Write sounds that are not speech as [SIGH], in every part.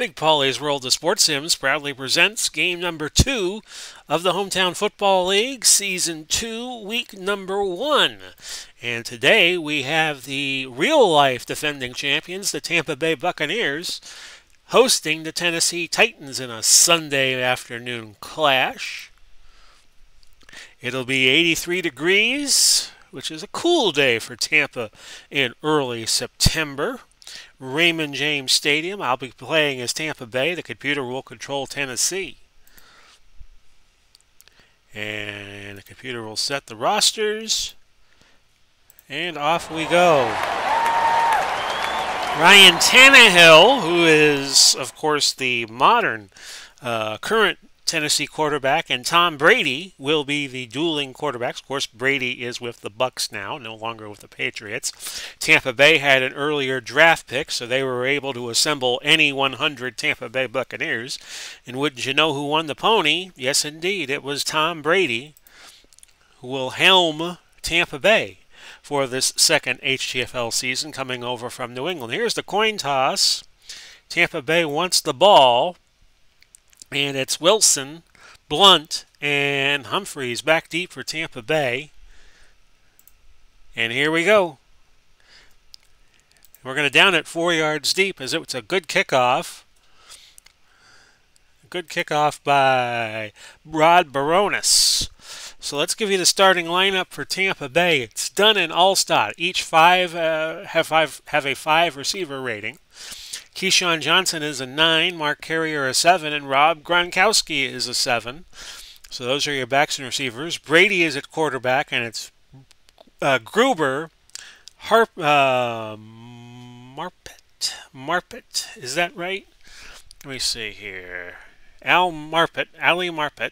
Big Pauly's World of Sports Sims proudly presents game number two of the Hometown Football League, season two, week number one. And today we have the real life defending champions, the Tampa Bay Buccaneers, hosting the Tennessee Titans in a Sunday afternoon clash. It'll be 83 degrees, which is a cool day for Tampa in early September. Raymond James Stadium. I'll be playing as Tampa Bay. The computer will control Tennessee. And the computer will set the rosters. And off we go. Ryan Tannehill, who is, of course, the modern uh, current Tennessee quarterback, and Tom Brady will be the dueling quarterbacks. Of course, Brady is with the Bucks now, no longer with the Patriots. Tampa Bay had an earlier draft pick, so they were able to assemble any 100 Tampa Bay Buccaneers. And wouldn't you know who won the pony? Yes, indeed, it was Tom Brady, who will helm Tampa Bay for this second HTFL season coming over from New England. Here's the coin toss. Tampa Bay wants the ball. And it's Wilson, Blunt, and Humphreys back deep for Tampa Bay. And here we go. We're going to down it four yards deep as it's a good kickoff. Good kickoff by Rod Bironas. So let's give you the starting lineup for Tampa Bay. It's Dunn and Alstott. Each five uh, have five have a five receiver rating. Keyshawn Johnson is a 9, Mark Carrier a 7, and Rob Gronkowski is a 7. So those are your backs and receivers. Brady is at quarterback, and it's uh, Gruber, Harp, uh, Marpet, Marpet, is that right? Let me see here. Al Marpet, Ali Marpet.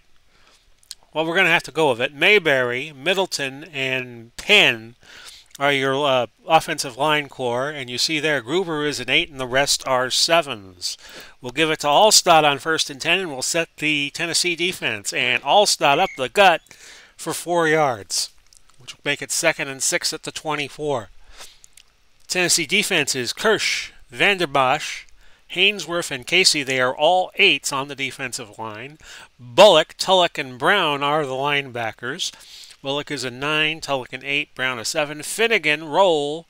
Well, we're going to have to go with it. Mayberry, Middleton, and Penn are your uh, offensive line core, and you see there Gruber is an 8 and the rest are 7s. We'll give it to Alstott on first and 10, and we'll set the Tennessee defense. And Alstott up the gut for 4 yards, which will make it second and 6 at the 24. Tennessee defense is Kearse, Vanderbosch, Haynesworth, and Casey. They are all 8s on the defensive line. Bulloch, Tulloch, and Brown are the linebackers. Willick is a 9, Tulloch an 8, Brown a 7. Finnegan, Rolle,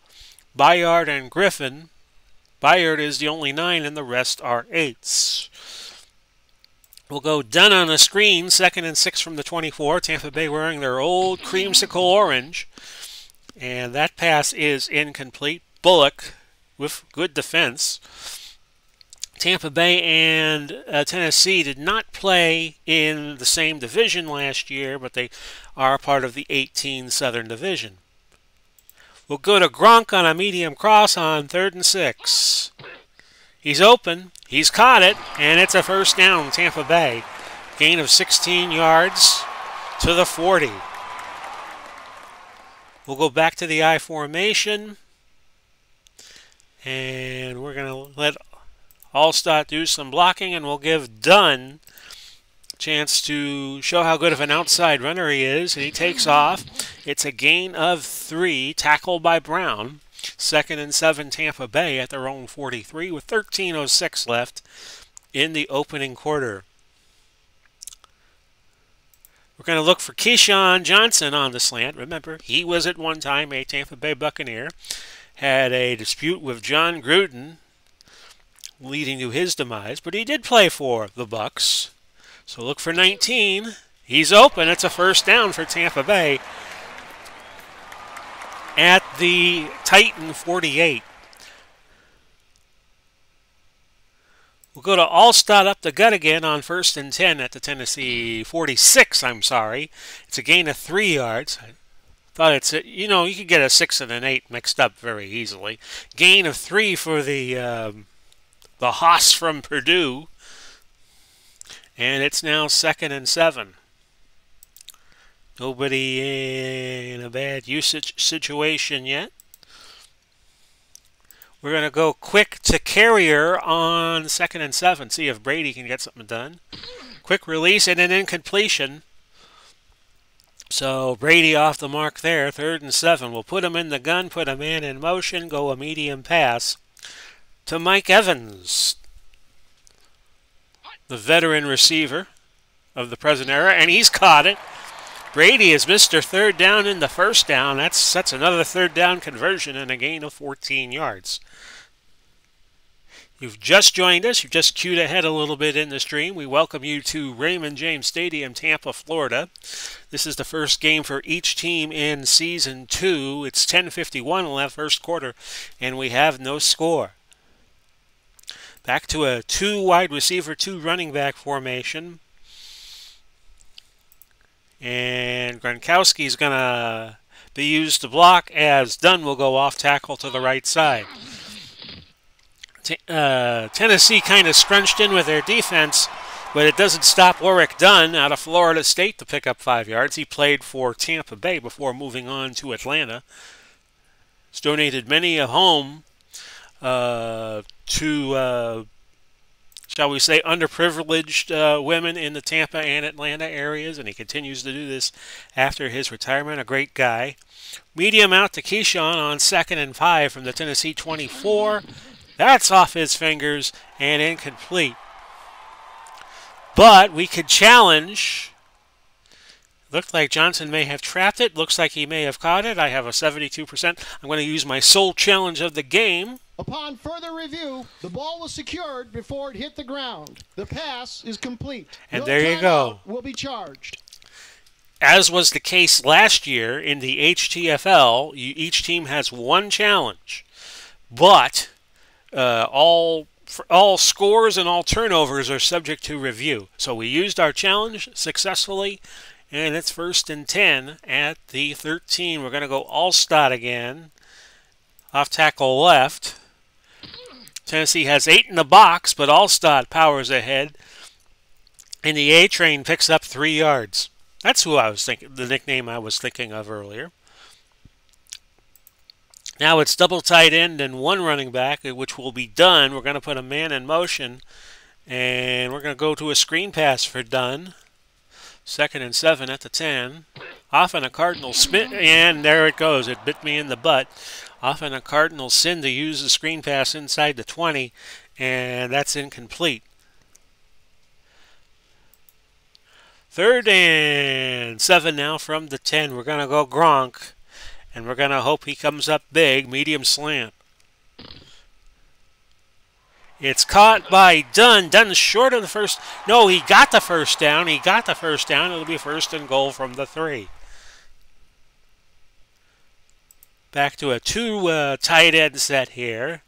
Byard, and Griffin. Byard is the only 9, and the rest are 8s. We'll go Dunn on the screen, second and 6 from the 24. Tampa Bay wearing their old creamsicle orange. And that pass is incomplete. Bulloch with good defense. Tampa Bay and uh, Tennessee did not play in the same division last year, but they are part of the 18 Southern Division. We'll go to Gronk on a medium cross on third and six. He's open. He's caught it, and it's a first down, Tampa Bay. Gain of 16 yards to the 40. We'll go back to the I formation. And we're going to let Alstott do some blocking, and we'll give Dunn chance to show how good of an outside runner he is. And he takes off. It's a gain of three, tackled by Brown. Second and seven, Tampa Bay at their own 43 with 13.06 left in the opening quarter. We're going to look for Keyshawn Johnson on the slant. Remember, he was at one time a Tampa Bay Buccaneer. Had a dispute with Jon Gruden leading to his demise, but he did play for the Bucks. So look for 19. He's open. It's a first down for Tampa Bay at the Titan 48. We'll go to Alstott up the gut again on first and 10 at the Tennessee 46, I'm sorry. It's a gain of three yards. I thought it's, a, you know, you could get a six and an eight mixed up very easily. Gain of three for the um, the Haas from Purdue. And it's now second and seven. Nobody in a bad usage situation yet. We're going to go quick to carrier on second and seven. See if Brady can get something done. Quick release and an incompletion. So Brady off the mark there. Third and seven. We'll put him in the gun, put a man in motion, go a medium pass to Mike Evans. the veteran receiver of the present era, and he's caught it. Brady is Mr. third down in the first down. That's that's another third down conversion and a gain of 14 yards. You've just joined us. You've just queued ahead a little bit in the stream. We welcome you to Raymond James Stadium, Tampa, Florida. This is the first game for each team in season two. It's 10:51 left, first quarter, and we have no score. Back to a two wide receiver, two running back formation. And Gronkowski is going to be used to block as Dunn will go off tackle to the right side. Uh, Tennessee kind of scrunched in with their defense, but it doesn't stop Warrick Dunn out of Florida State to pick up five yards. He played for Tampa Bay before moving on to Atlanta. He's donated many a home uh, to uh, shall we say, underprivileged uh, women in the Tampa and Atlanta areas, and he continues to do this after his retirement. A great guy. Medium out to Keyshawn on second and five from the Tennessee 24. That's off his fingers and incomplete. But we could challenge. Looked like Johnson may have trapped it. Looks like he may have caught it. I have a 72%. I'm going to use my sole challenge of the game. Upon further review, the ball was secured before it hit the ground. The pass is complete. And no there you go. Will be charged. As was the case last year in the HTFL, you, each team has one challenge, but uh, all all scores and all turnovers are subject to review. So we used our challenge successfully, and it's first and 10 at the 13. We're going to go Alstott again. Off tackle left. Tennessee has eight in the box, but Alstott powers ahead. And the A train picks up three yards. That's who I was thinking, the nickname I was thinking of earlier. Now it's double tight end and one running back, uh, which will be Dunn. We're going to put a man in motion, and we're going to go to a screen pass for Dunn. Second and seven at the 10. Off on a Cardinal spin, and there it goes. It bit me in the butt. Often a Cardinal sin to use the screen pass inside the 20, and that's incomplete. Third and seven now from the 10. We're going to go Gronk, and we're going to hope he comes up big, medium slant. It's caught by Dunn. Dunn short of the first. No, he got the first down. He got the first down. It'll be first and goal from the three. back to a two uh, tight end set here.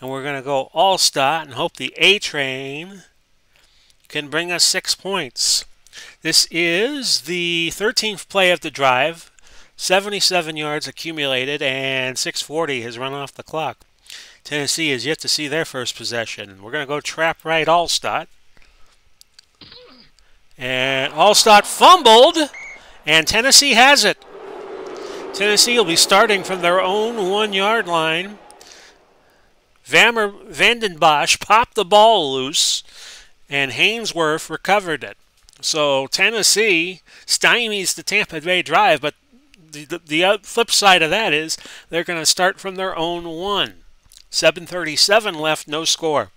And we're going to go Alstott and hope the A train can bring us six points. This is the 13th play of the drive. 77 yards accumulated and 640 has run off the clock. Tennessee is yet to see their first possession. We're going to go trap right Alstott. And Alstott fumbled, and Tennessee has it. Tennessee will be starting from their own one yard line. Vamer Vanden Bosch popped the ball loose, and Haynesworth recovered it. So Tennessee stymies the Tampa Bay drive, but the, the, the flip side of that is they're going to start from their own one. 7.37 left, no score.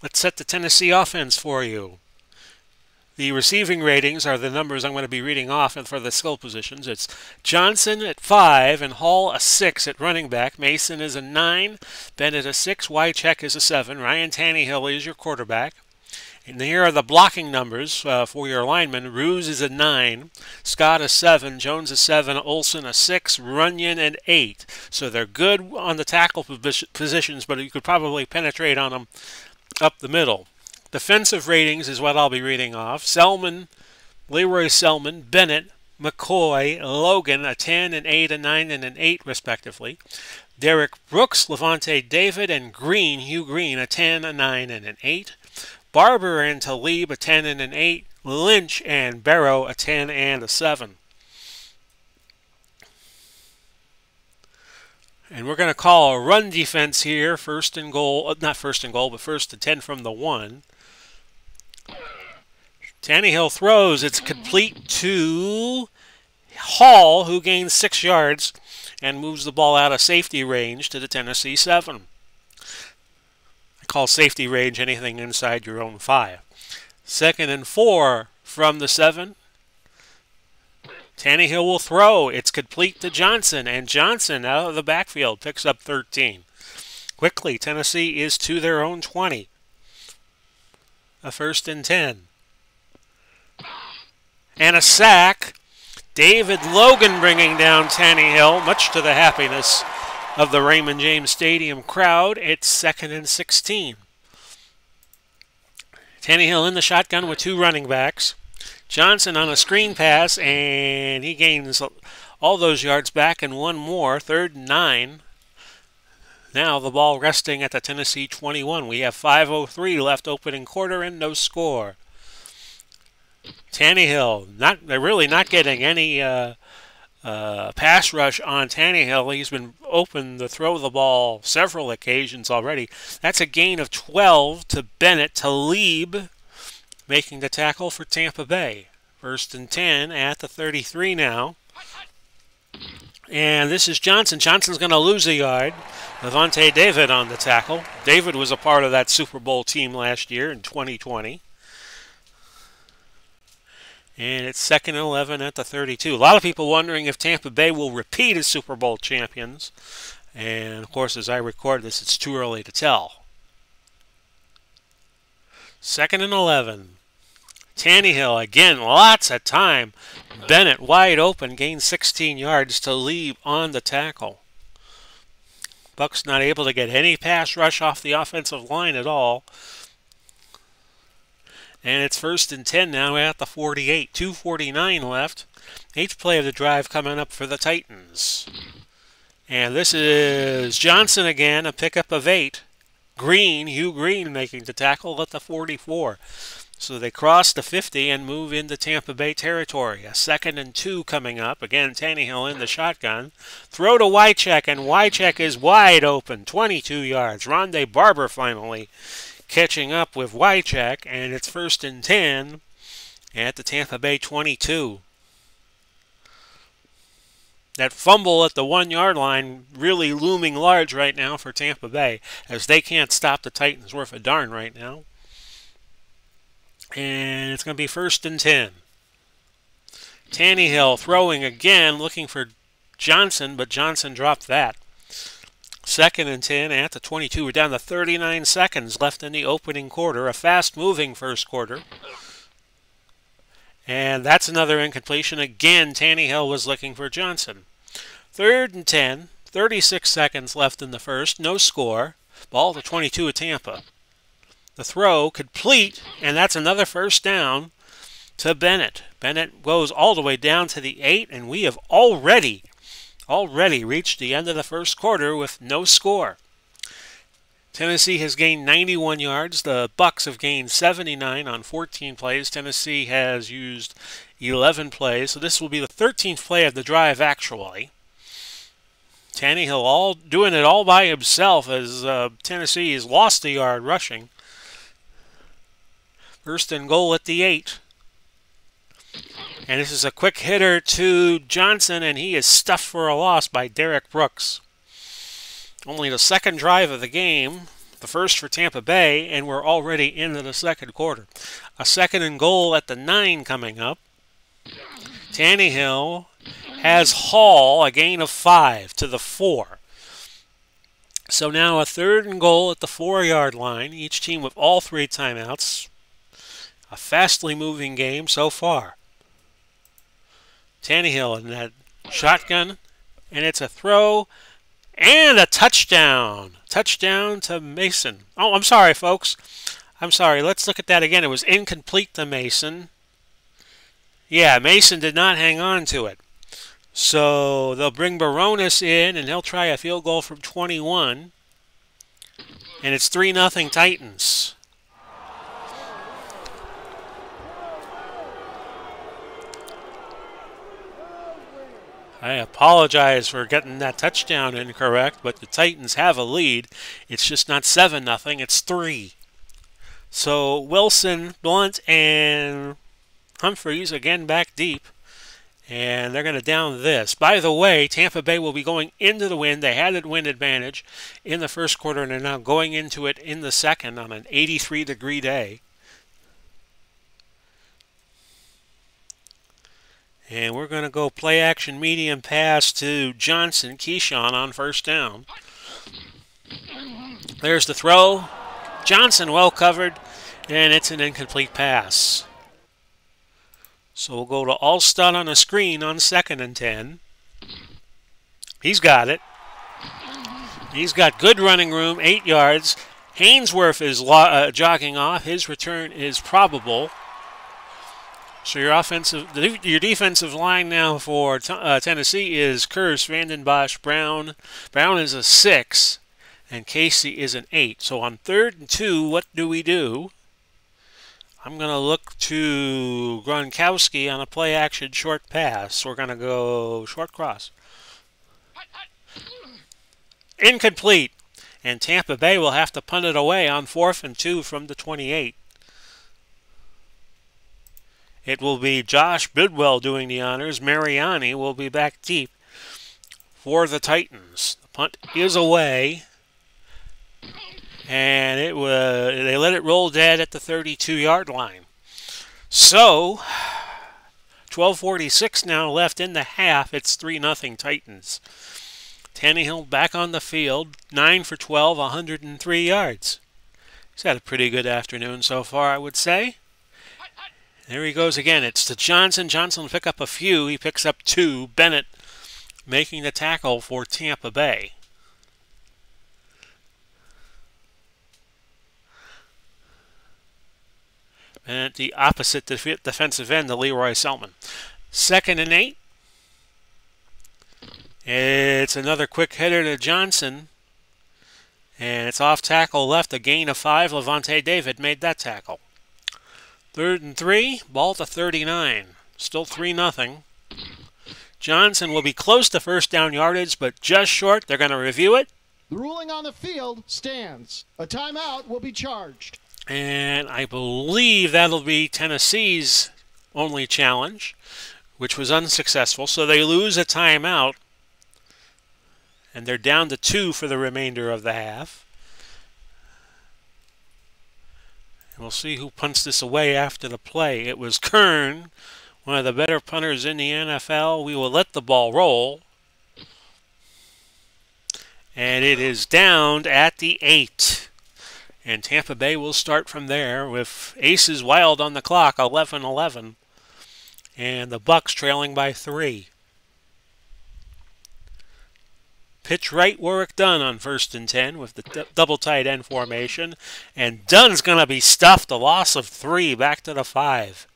Let's set the Tennessee offense for you. The receiving ratings are the numbers I'm going to be reading off for the skill positions. It's Johnson at 5 and Hall a 6 at running back. Mason is a 9. Bennett a 6. Wycheck is a 7. Ryan Tannehill is your quarterback. And here are the blocking numbers uh, for your linemen. Ruse is a 9, Scott a 7, Jones a 7, Olson a 6, Runyan an 8. So they're good on the tackle positions, but you could probably penetrate on them up the middle. Defensive ratings is what I'll be reading off. Selmon, Leroy Selmon, Bennett, McCoy, Logan, a 10, an 8, a 9, and an 8, respectively. Derrick Brooks, Lavonte David, and Green, Hugh Green, a 10, a 9, and an 8. Barber and Talib, a 10 and an 8. Lynch and Barrow, a 10 and a 7. And we're going to call a run defense here, first and goal, uh, not first and goal, but first to 10 from the 1. Tannehill throws. It's complete to Hall, who gains six yards and moves the ball out of safety range to the Tennessee seven. Call safety range anything inside your own five. Second and four from the seven. Tannehill will throw. It's complete to Johnson, and Johnson out of the backfield picks up 13. Quickly, Tennessee is to their own 20. A first and 10. And a sack. David Logan bringing down Tannehill, much to the happiness of the Raymond James Stadium crowd. It's second and 16. Tannehill in the shotgun with two running backs. Johnson on a screen pass, and he gains all those yards back and one more. Third and nine. Now the ball resting at the Tennessee 21. We have 5.03 left opening quarter and no score. Tannehill, not they're really not getting any uh, uh, pass rush on Tannehill. He's been open to throw the ball several occasions already. That's a gain of 12 to Bennett. Talib making the tackle for Tampa Bay. First and 10 at the 33 now. And this is Johnson. Johnson's going to lose a yard. Lavonte David on the tackle. David was a part of that Super Bowl team last year in 2020. And it's second and 11 at the 32. A lot of people wondering if Tampa Bay will repeat as Super Bowl champions. And of course, as I record this, it's too early to tell. Second and 11. Tannehill again, lots of time. Bennett wide open, gains 16 yards to leave on the tackle. Bucks not able to get any pass rush off the offensive line at all. And it's first and 10 now at the 48. 249 left. Eighth play of the drive coming up for the Titans. And this is Johnson again, a pickup of eight. Green, Hugh Green making the tackle at the 44. So they cross the 50 and move into Tampa Bay territory. A second and two coming up. Again, Tannehill in the shotgun. Throw to Wycheck, and Wycheck is wide open. 22 yards. Rondé Barber finally catching up with Wycheck, and it's first and 10 at the Tampa Bay 22. That fumble at the one yard line really looming large right now for Tampa Bay, as they can't stop the Titans worth a darn right now. And it's going to be first and 10. Tannehill throwing again, looking for Johnson, but Johnson dropped that. Second and 10 at the 22. We're down to 39 seconds left in the opening quarter. A fast moving first quarter. And that's another incompletion. Again, Tannehill was looking for Johnson. Third and 10. 36 seconds left in the first. No score. Ball to 22 at Tampa. The throw complete, and that's another first down to Bennett. Bennett goes all the way down to the 8, and we have already, already reached the end of the first quarter with no score. Tennessee has gained 91 yards. The Bucks have gained 79 on 14 plays. Tennessee has used 11 plays, so this will be the 13th play of the drive actually. Tannehill all doing it all by himself as uh, Tennessee has lost a yard rushing. First and goal at the 8. And this is a quick hitter to Johnson, and he is stuffed for a loss by Derrick Brooks. Only the second drive of the game, the first for Tampa Bay, and we're already into the second quarter. A second and goal at the 9 coming up. Tannehill has Hall, a gain of 5 to the 4. So now a third and goal at the 4 yard line, each team with all three timeouts. A fastly moving game so far. Tannehill in that shotgun, and it's a throw and a touchdown. Touchdown to Mason. Oh, I'm sorry, folks. I'm sorry. Let's look at that again. It was incomplete to Mason. Yeah, Mason did not hang on to it. So they'll bring Bironas in, and he'll try a field goal from 21. And it's 3 0 Titans. I apologize for getting that touchdown incorrect, but the Titans have a lead. It's just not 7 nothing; it's 3. So Wilson, Blunt, and Humphreys again back deep. And they're going to down this. By the way, Tampa Bay will be going into the wind. They had a wind advantage in the first quarter and they're now going into it in the second on an 83 degree day. And we're going to go play action medium pass to Johnson, Keyshawn on first down. There's the throw. Johnson well covered, and it's an incomplete pass. So we'll go to Alstott on a screen on second and 10. He's got it. He's got good running room, eight yards. Haynesworth is uh, jogging off. His return is probable. So your offensive, your defensive line now for uh, Tennessee is Kearse, Vanden Bosch, Brown. Brown is a six, and Casey is an eight. So on third and two, what do we do? I'm going to look to Gronkowski on a play action short pass. We're going to go short cross. Incomplete. And Tampa Bay will have to punt it away on fourth and two from the 28. It will be Josh Bidwell doing the honors. Mariani will be back deep for the Titans. The punt is away and it was they let it roll dead at the 32 yard line. So 12:46 now left in the half. It's 3 nothing Titans. Tannehill back on the field, 9 for 12, 103 yards. He's had a pretty good afternoon so far, I would say. There he goes again. It's to Johnson. Johnson will pick up a few. He picks up two. Bennett making the tackle for Tampa Bay. And at the opposite def- defensive end, the Lee Roy Selmon. Second and eight. It's another quick hitter to Johnson. And it's off tackle left, a gain of five. Lavonte David made that tackle. Third and three, ball to 39. Still 3 nothing. Johnson will be close to first down yardage, but just short. They're going to review it. The ruling on the field stands. A timeout will be charged. And I believe that'll be Tennessee's only challenge, which was unsuccessful. So they lose a timeout, and they're down to two for the remainder of the half. And we'll see who punts this away after the play. It was Kern, one of the better punters in the NFL. We will let the ball roll. And it is downed at the eight. And Tampa Bay will start from there with aces wild on the clock, 11 11. And the Bucks trailing by three. Pitch right, Warrick Dunn on first and 10 with the double tight end formation. And Dunn's going to be stuffed, a loss of three, back to the five.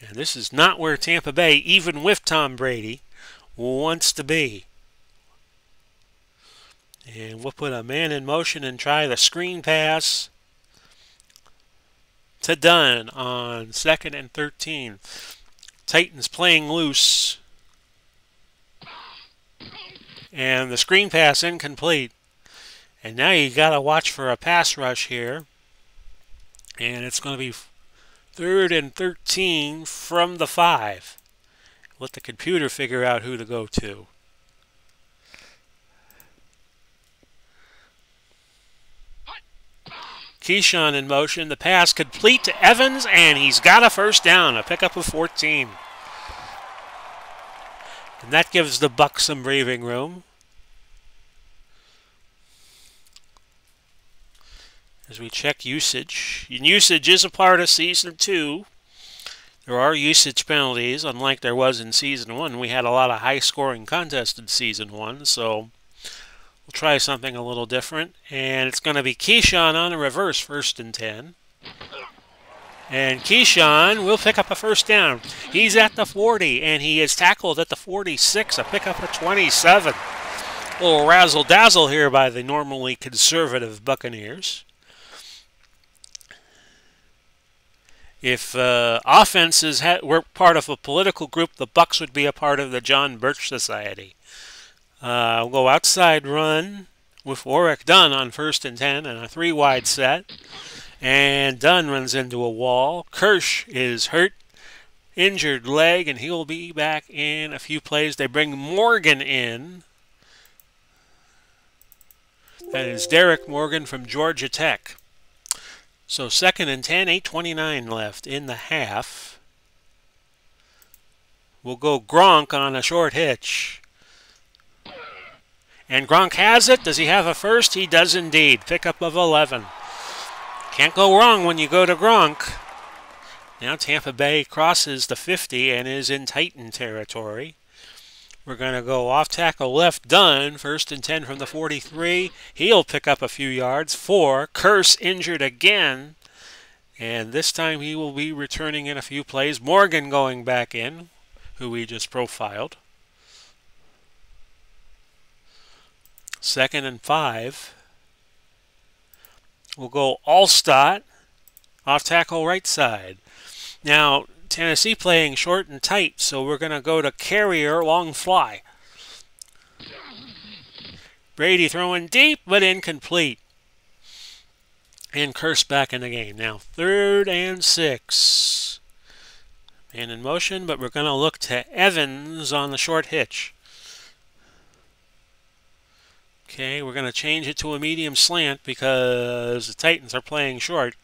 And this is not where Tampa Bay, even with Tom Brady, wants to be. And we'll put a man in motion and try the screen pass to Dunn on second and 13. Titans playing loose. And the screen pass incomplete. And now you got to watch for a pass rush here. And it's going to be third and 13 from the 5. Let the computer figure out who to go to. Keyshawn in motion. The pass complete to Evans, and he's got a first down, a pickup of 14. And that gives the Bucks some breathing room. As we check usage. And usage is a part of Season 2. There are usage penalties, unlike there was in Season 1. We had a lot of high scoring contests in Season 1, so We'll try something a little different. And it's going to be Keyshawn on a reverse first and 10. And Keyshawn will pick up a first down. He's at the 40, and he is tackled at the 46, a pickup of 27. A little razzle dazzle here by the normally conservative Buccaneers. If uh, offenses were part of a political group, the Bucks would be a part of the John Birch Society. Uh, we'll go outside run with Warrick Dunn on first and 10 and a three wide set. And Dunn runs into a wall. Kearse is hurt. injured leg, and he will be back in a few plays. They bring Morgan in. That is Derrick Morgan from Georgia Tech. So second and 10, 8.29 left in the half. We'll go Gronk on a short hitch. And Gronk has it. Does he have a first? He does indeed. Pickup of 11. Can't go wrong when you go to Gronk. Now Tampa Bay crosses the 50 and is in Titan territory. We're going to go off tackle left Dunn, first and 10 from the 43. He'll pick up a few yards. Four. Kearse injured again. And this time he will be returning in a few plays. Morgan going back in, who we just profiled. Second and five. We'll go Alstott off tackle right side. Now, Tennessee playing short and tight, so we're going to go to carrier long fly. Brady throwing deep, but incomplete. And Kearse back in the game. Now, third and six. Man in motion, but we're going to look to Evans on the short hitch. Okay, we're going to change it to a medium slant because the Titans are playing short.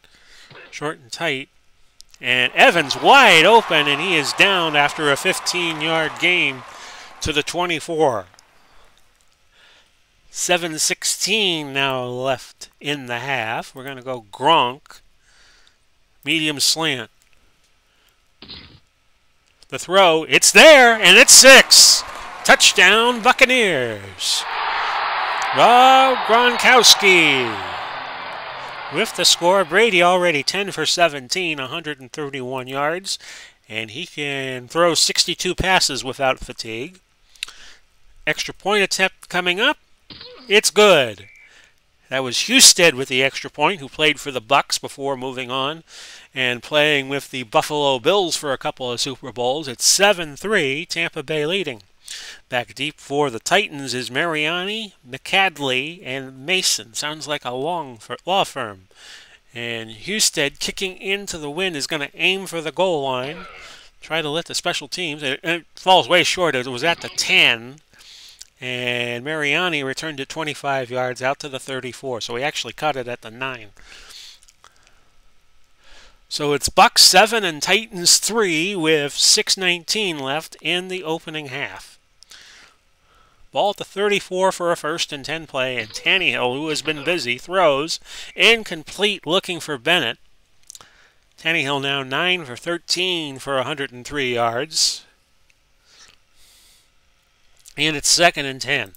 Short and tight. And Evans wide open, and he is down after a 15 yard game to the 24. 7.16 now left in the half. We're going to go Gronk. Medium slant. The throw, it's there, and it's six. Touchdown, Buccaneers. Rob Gronkowski. With the score, Brady already 10 for 17, 131 yards, and he can throw 62 passes without fatigue. Extra point attempt coming up. It's good. That was Husted with the extra point, who played for the Bucks before moving on and playing with the Buffalo Bills for a couple of Super Bowls. It's 7-3, Tampa Bay leading. Back deep for the Titans is Mariani, McCadley, and Mason. Sounds like a long law firm. And Husted kicking into the wind is going to aim for the goal line. Try to let the special teams. It, it falls way short. It was at the 10. And Mariani returned it 25 yards out to the 34. So he actually cut it at the 9. So it's Bucks 7 and Titans 3 with 6.19 left in the opening half. Ball to 34 for a first and 10 play, and Tannehill, who has been busy, throws incomplete looking for Bennett. Tannehill now 9 for 13 for 103 yards. And it's second and 10.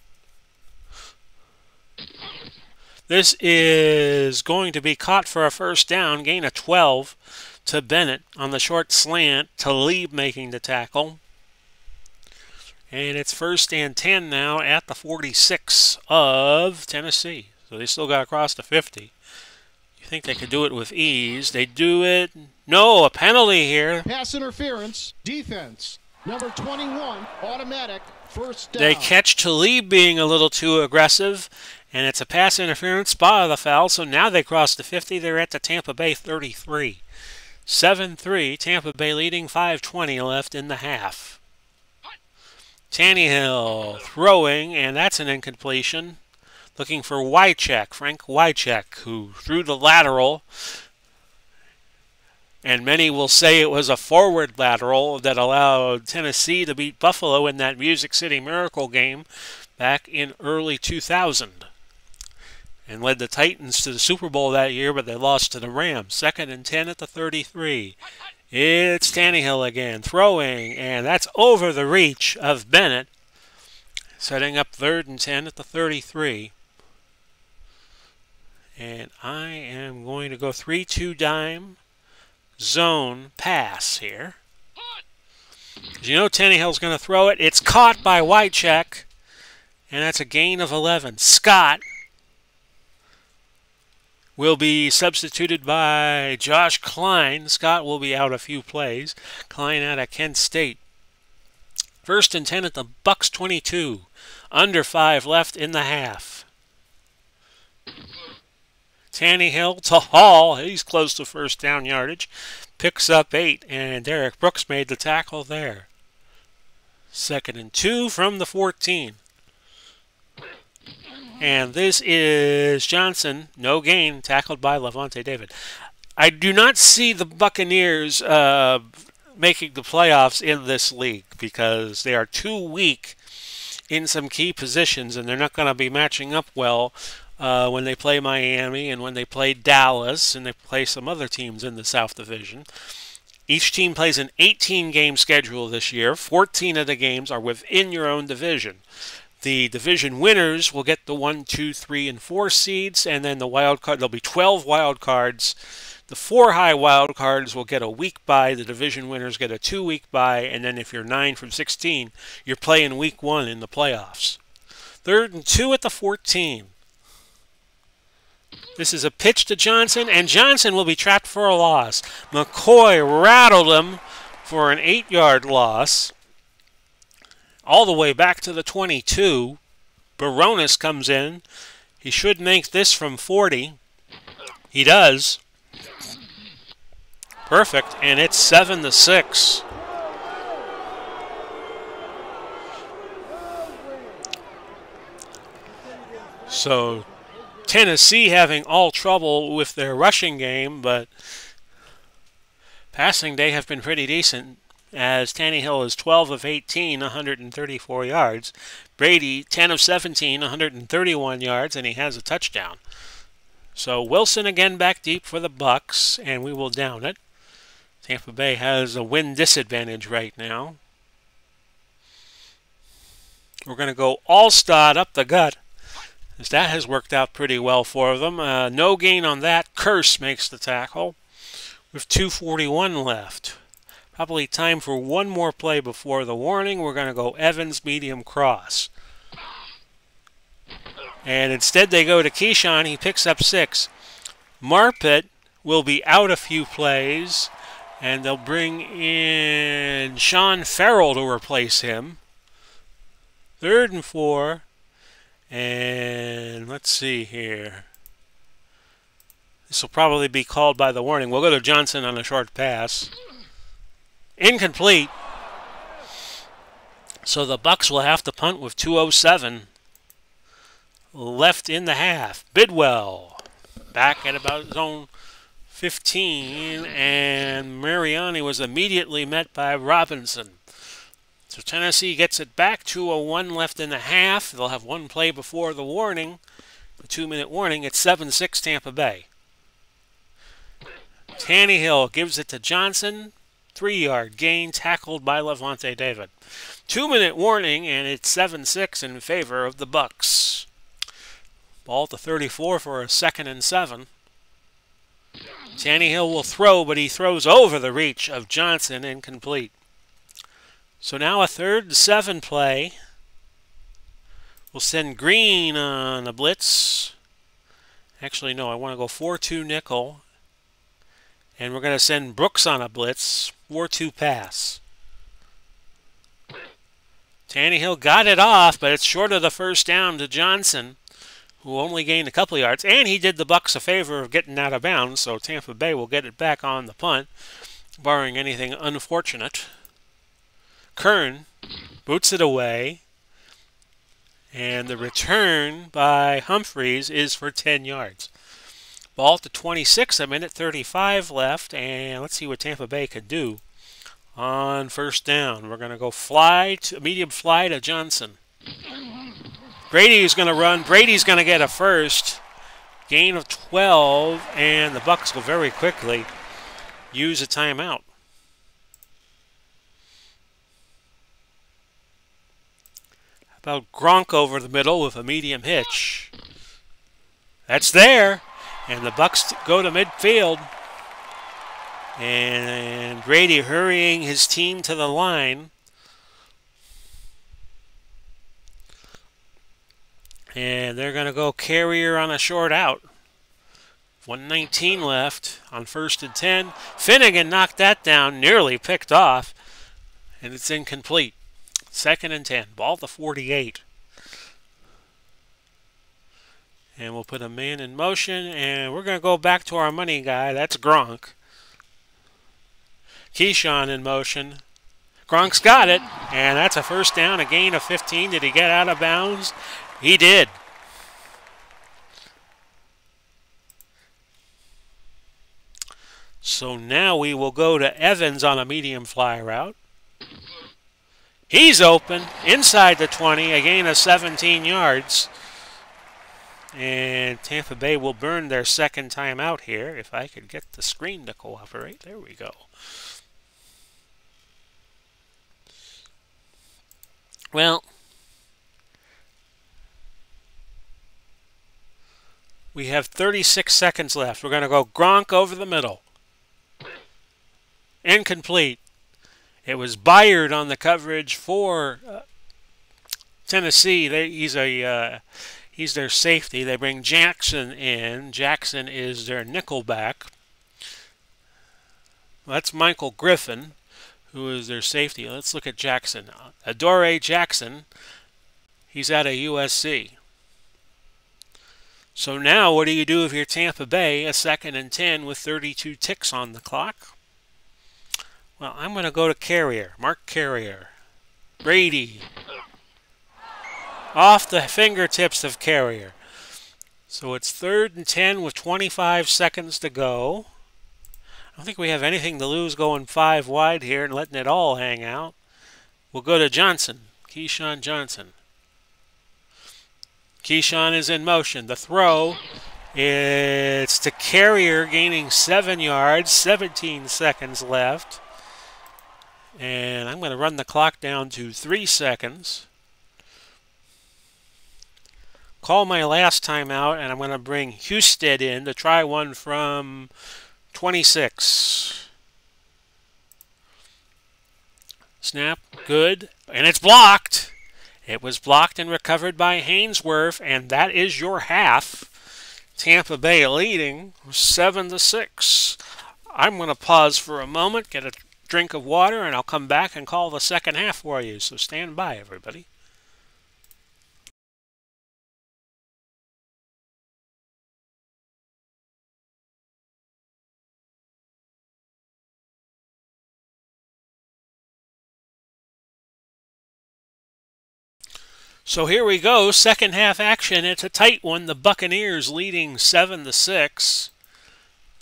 This is going to be caught for a first down, gain of 12 to Bennett on the short slant. Talib making the tackle. And it's first and 10 now at the 46 of Tennessee. So they still got across the 50. You think they could do it with ease. They do it. No, a penalty here. Pass interference. Defense. Number 21, automatic. First down. They catch Talib being a little too aggressive, and it's a pass interference spot of the foul. So now they cross the 50. They're at the Tampa Bay 33. 7 3. Tampa Bay leading 5.20 left in the half. Tannehill throwing, and that's an incompletion. Looking for Wycheck, Frank Wycheck, who threw the lateral. And many will say it was a forward lateral that allowed Tennessee to beat Buffalo in that Music City Miracle game back in early 2000 and led the Titans to the Super Bowl that year, but they lost to the Rams. Second and 10 at the 33. It's Tannehill again, throwing, and that's over the reach of Bennett, setting up third and 10 at the 33. And I am going to go 3 2 dime zone pass here. You know Tannehill's going to throw it. It's caught by Wycheck, and that's a gain of 11. Scott will be substituted by Josh Kline. Scott will be out a few plays. Kline out of Kent State. First and 10 at the Bucks 22. Under 5 left in the half. Tannehill to Hall. He's close to first down yardage. Picks up eight, and Derrick Brooks made the tackle there. Second and two from the 14. And this is Johnson, no gain, tackled by Lavonte David. I do not see the Buccaneers uh, making the playoffs in this league because they are too weak in some key positions and they're not going to be matching up well uh, when they play Miami and when they play Dallas and they play some other teams in the South Division. Each team plays an 18 game schedule this year. 14 of the games are within your own division. The division winners will get the one, two, three, and 4 seeds, and then the wild card, there'll be 12 wild cards. The four high wild cards will get a week bye. The division winners get a two week bye. And then if you're 9 from 16, you're playing week one in the playoffs. Third and two at the 14. This is a pitch to Johnson, and Johnson will be trapped for a loss. McCoy rattled him for an eight yard loss. All the way back to the 22. Bironas comes in. He should make this from 40. He does. Perfect, and it's 7 to 6. So Tennessee having all trouble with their rushing game, but passing they have been pretty decent. As Tannehill is 12 of 18, 134 yards. Brady 10 of 17, 131 yards, and he has a touchdown. So Wilson again back deep for the Bucks, and we will down it. Tampa Bay has a win disadvantage right now. We're going to go all Alstott up the gut as that has worked out pretty well for them. Uh, no gain on that. Kearse makes the tackle with 241 left. Probably time for one more play before the warning. We're going to go Evans medium cross. And instead they go to Keyshawn. He picks up six. Marpet will be out a few plays. And they'll bring in Sean Farrell to replace him. Third and four. And let's see here. This will probably be called by the warning. We'll go to Johnson on a short pass. Incomplete. So the Bucks will have to punt with 207 left in the half. Bidwell back at about zone 15 and Mariani was immediately met by Robinson. So Tennessee gets it back to a oh one left in the half. They'll have one play before the warning, the two minute warning. It's 7 6 Tampa Bay. Tannehill gives it to Johnson. Three yard gain, tackled by Lavonte David. Two minute warning, and it's 7 6 in favor of the Bucks. Ball to 34 for a second and seven. Tannehill will throw, but he throws over the reach of Johnson, incomplete. So now a third and seven play. We'll send Green on a blitz. Actually, no, I want to go 4-2 nickel. And we're going to send Brooks on a blitz. 4-2 pass. Tannehill got it off, but it's short of the first down to Johnson, who only gained a couple yards. And he did the Bucks a favor of getting out of bounds, so Tampa Bay will get it back on the punt, barring anything unfortunate. Kern boots it away. And the return by Humphreys is for 10 yards. Ball to 26, a minute 35 left, and let's see what Tampa Bay could do on first down. We're going to go fly to medium fly to Johnson. Brady's going to run. Brady's going to get a first. Gain of 12, and the Bucks will very quickly use a timeout. About Gronk over the middle with a medium hitch. That's there. And the Bucks go to midfield. And Brady hurrying his team to the line. And they're going to go carrier on a short out. 119 left on first and 10. Finnegan knocked that down, nearly picked off, and it's incomplete. Second and 10. Ball to 48. And we'll put a man in motion, and we're going to go back to our money guy. That's Gronk. Keyshawn in motion. Gronk's got it, and that's a first down, a gain of 15. Did he get out of bounds? He did. So now we will go to Evans on a medium fly route. He's open inside the 20, a gain of 17 yards. And Tampa Bay will burn their second time out here. If I could get the screen to cooperate. There we go. Well, we have 36 seconds left. We're going to go Gronk over the middle. Incomplete. It was Byard on the coverage for uh, Tennessee. They, he's a uh, he's their safety. They bring Jackson in. Jackson is their nickelback. That's Michael Griffin who is their safety. Let's look at Jackson. Adoree Jackson, he's at a USC. So now what do you do if you're Tampa Bay, a second and 10 with 32 ticks on the clock? Well, I'm going to go to Carrier, Mark Carrier. Brady. Off the fingertips of Carrier. So it's third and 10 with 25 seconds to go. I don't think we have anything to lose going five wide here and letting it all hang out. We'll go to Johnson, Keyshawn Johnson. Keyshawn is in motion. The throw, it's to Carrier gaining seven yards, 17 seconds left. And I'm going to run the clock down to three seconds. Call my last timeout, and I'm going to bring Husted in to try one from 26. Snap, good, and it's blocked. It was blocked and recovered by Haynesworth, and that is your half. Tampa Bay leading 7 to 6. I'm going to pause for a moment, get a drink of water, and I'll come back and call the second half for you. So stand by, everybody. So here we go, second half action. It's a tight one. The Buccaneers leading 7 to 6.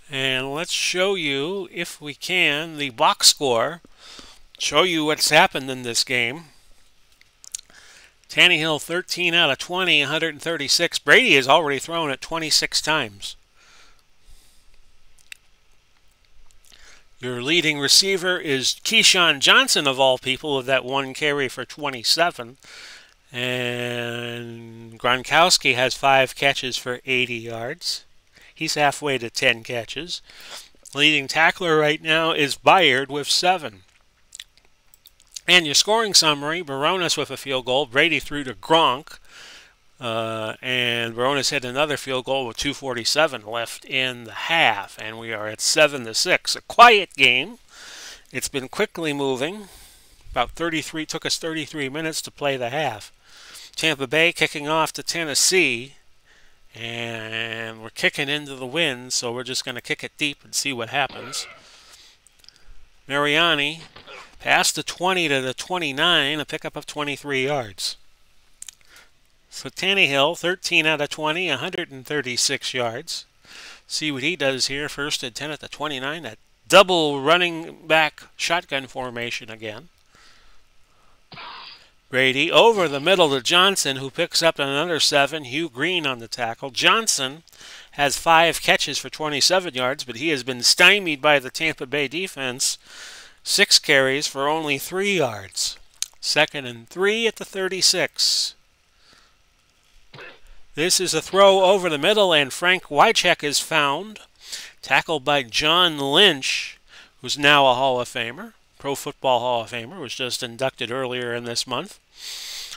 And let's show you, if we can, the box score. Show you what's happened in this game. Tannehill 13 out of 20, 136. Brady has already thrown it 26 times. Your leading receiver is Keyshawn Johnson, of all people, with that one carry for 27. And Gronkowski has five catches for 80 yards. He's halfway to 10 catches. Leading tackler right now is Byard with seven. And your scoring summary, Bironas with a field goal. Brady threw to Gronk. Uh, and Bironas hit another field goal with 247 left in the half. And we are at 7 to 6. A quiet game. It's been quickly moving. About 33, took us 33 minutes to play the half. Tampa Bay kicking off to Tennessee. And we're kicking into the wind, so we're just going to kick it deep and see what happens. Mariani past the 20 to the 29, a pickup of 23 yards. So Tannehill, 13 out of 20, 136 yards. See what he does here. First and 10 at the 29. That double running back shotgun formation again. Brady over the middle to Johnson, who picks up another seven. Hugh Green on the tackle. Johnson has five catches for 27 yards, but he has been stymied by the Tampa Bay defense. Six carries for only three yards. Second and three at the 36. This is a throw over the middle, and Frank Wycheck is found. Tackled by John Lynch, who's now a Hall of Famer. Pro Football Hall of Famer, was just inducted earlier in this month.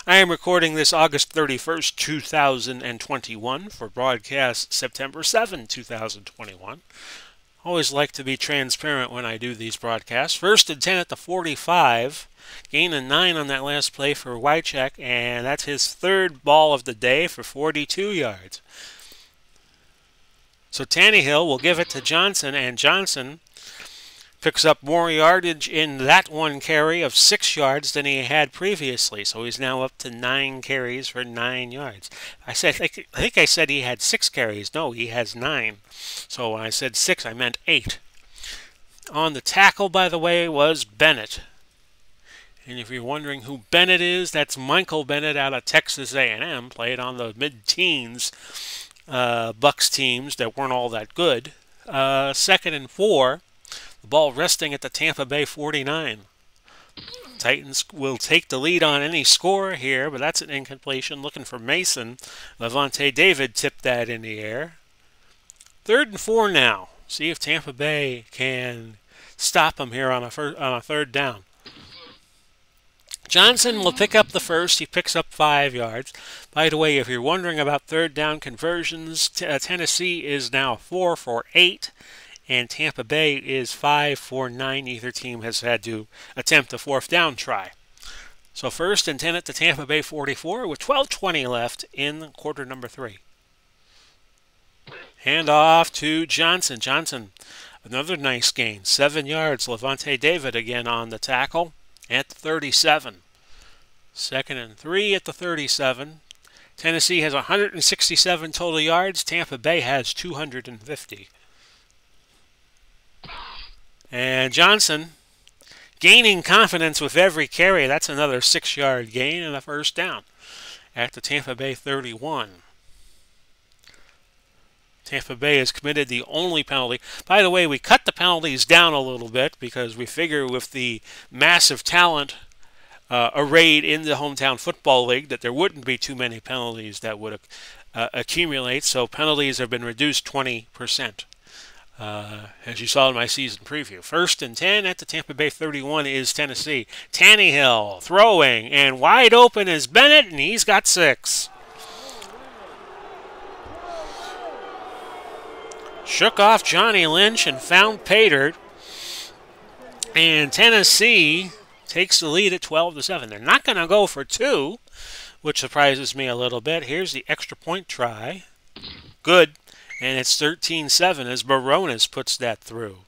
I am recording this August 31st, 2021 for broadcast September 7, 2021. Always like to be transparent when I do these broadcasts. First and 10 at the 45. Gain a 9 on that last play for Wycheck, and that's his third ball of the day for 42 yards. So Tannehill will give it to Johnson, and Johnson picks up more yardage in that one carry of six yards than he had previously. So he's now up to nine carries for nine yards. I said, I think I said he had six carries. No, he has nine. So when I said six, I meant eight. On the tackle, by the way, was Bennett. And if you're wondering who Bennett is, that's Michael Bennett out of Texas A&M. Played on the mid-teens uh, Bucks teams that weren't all that good. Uh, second and four. Ball resting at the Tampa Bay 49. Titans will take the lead on any score here, but that's an incompletion. Looking for Mason. Lavonte David tipped that in the air. Third and four now. See if Tampa Bay can stop them here on a, on a third down. Johnson will pick up the first. He picks up five yards. By the way, if you're wondering about third down conversions, uh, Tennessee is now four for eight, and Tampa Bay is five for nine. Neither team has had to attempt a fourth down try. So first and ten at the Tampa Bay 44 with 12:20 left in quarter number three. Hand off to Johnson. Johnson, another nice gain, seven yards. Lavonte David again on the tackle at the 37. Second and three at the 37. Tennessee has 167 total yards. Tampa Bay has 250. And Johnson gaining confidence with every carry. That's another six yard gain and a first down at the Tampa Bay 31. Tampa Bay has committed the only penalty. By the way, we cut the penalties down a little bit because we figure with the massive talent uh, arrayed in the hometown football league that there wouldn't be too many penalties that would uh, accumulate. So penalties have been reduced 20%. Uh, as you saw in my season preview. First and 10 at the Tampa Bay 31 is Tennessee. Tannehill throwing, and wide open is Bennett, and he's got six. shook off Johnny Lynch and found Paydirt. And Tennessee takes the lead at 12 to 7. They're not going to go for two, which surprises me a little bit. Here's the extra point try. Good. And it's 13 7 as Bironas puts that through.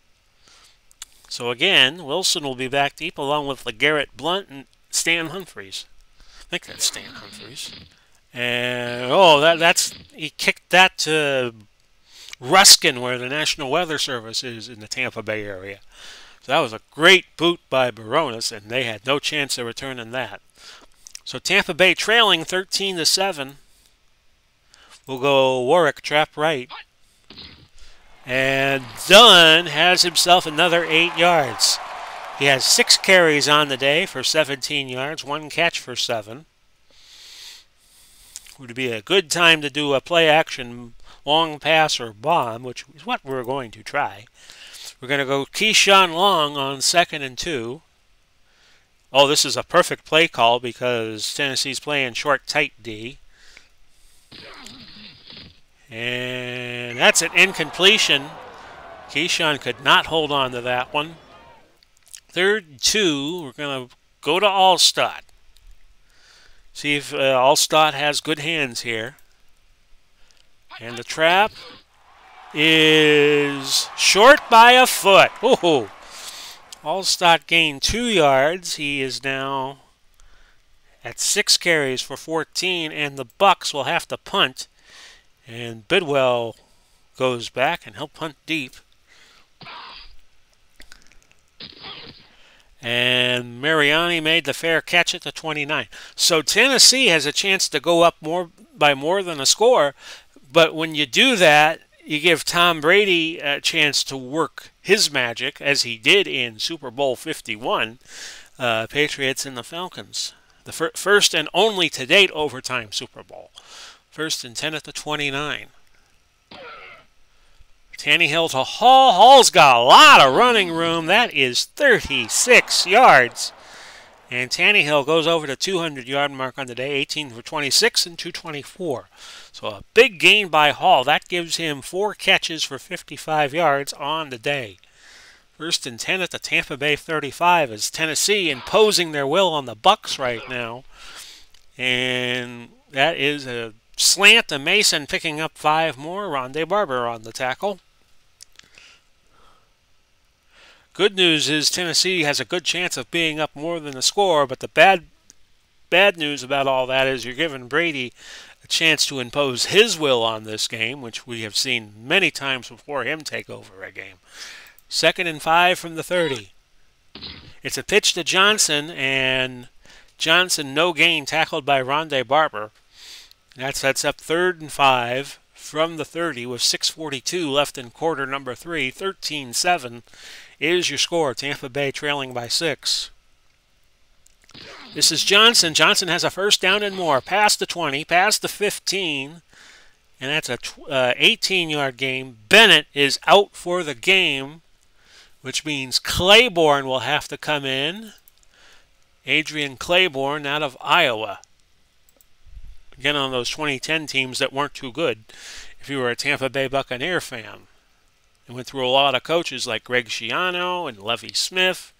So again, Wilson will be back deep along with LeGarrette Blount and Stan Humphries. I think that's Stan Humphries. And oh, that that's he kicked that to Ruskin, where the National Weather Service is in the Tampa Bay area. So that was a great boot by Bironas, and they had no chance of returning that. So Tampa Bay trailing 13 to 7. We'll go Warrick trap right. And Dunn has himself another eight yards. He has six carries on the day for 17 yards, one catch for seven. Would be a good time to do a play action long pass or bomb, which is what we're going to try. We're going to go Keyshawn Long on second and two. Oh, this is a perfect play call because Tennessee's playing short tight D. And that's an incompletion. Keyshawn could not hold on to that one. Third two, we're going to go to Alstott. See if uh, Alstott has good hands here. And the trap is short by a foot. Ooh. Alstott gained two yards. He is now at six carries for 14, and the Bucks will have to punt. And Bidwell goes back and he'll punt deep. And Mariani made the fair catch at the 29. So Tennessee has a chance to go up more by more than a score but when you do that, you give Tom Brady a chance to work his magic, as he did in Super Bowl 51, uh, Patriots and the Falcons. The fir- first and only to date overtime Super Bowl. First and 10 at the 29. Tannehill to Hall. Hall's got a lot of running room. That is 36 yards. And Tannehill goes over the 200 yard mark on the day, 18 for 26 and 224. So a big gain by Hall. That gives him four catches for 55 yards on the day. First and 10 at the Tampa Bay 35 is Tennessee imposing their will on the Bucks right now. And that is a slant to Mason, picking up five more. Rondé Barber on the tackle. Good news is Tennessee has a good chance of being up more than the score, but the bad bad news about all that is you're giving Brady a chance to impose his will on this game, which we have seen many times before him take over a game. Second and five from the 30. It's a pitch to Johnson, and Johnson no gain tackled by Rondé Barber. That sets up third and five from the 30 with 6.42 left in quarter number three. 13 7 is your score. Tampa Bay trailing by six. This is Johnson. Johnson has a first down and more. Past the 20, past the 15, and that's a uh, 18 yard game. Bennett is out for the game, which means Clayborn will have to come in. Adrian Clayborn out of Iowa again on those 2010 teams that weren't too good if you were a Tampa Bay Buccaneer fan. They went through a lot of coaches like Greg Schiano and Lovie Smith.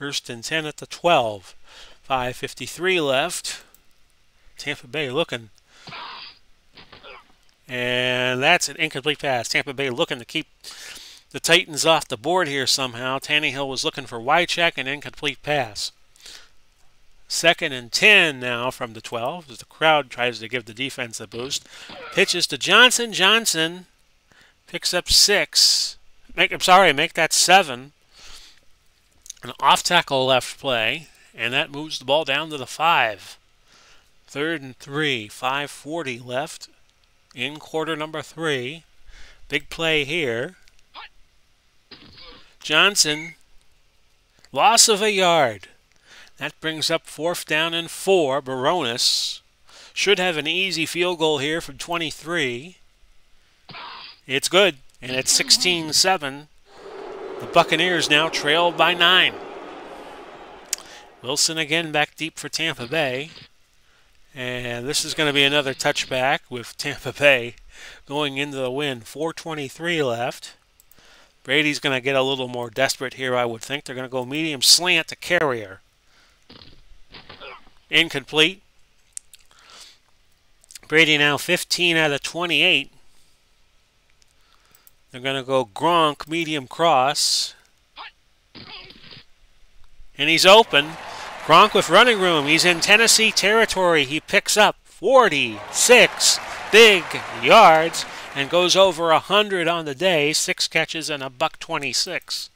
First and 10 at the 12. 5.53 left. Tampa Bay looking. And that's an incomplete pass. Tampa Bay looking to keep the Titans off the board here somehow. Tannehill was looking for Wycheck, an incomplete pass. Second and 10 now from the 12 as the crowd tries to give the defense a boost. Pitches to Johnson. Johnson picks up six. Make, I'm sorry, make that seven. An off tackle left play, and that moves the ball down to the five. Third and three, 540 left in quarter number three. Big play here. Johnson, loss of a yard. That brings up fourth down and four. Bironas should have an easy field goal here from 23. It's good, and it's 16 7. The Buccaneers now trail by nine. Wilson again back deep for Tampa Bay. And this is going to be another touchback with Tampa Bay going into the win. 4.23 left. Brady's going to get a little more desperate here, I would think. They're going to go medium slant to Carrier. Incomplete. Brady now 15 out of 28. They're going to go Gronk, medium cross. And he's open. Gronk with running room. He's in Tennessee territory. He picks up 46 big yards and goes over 100 on the day. Six catches and a buck 26.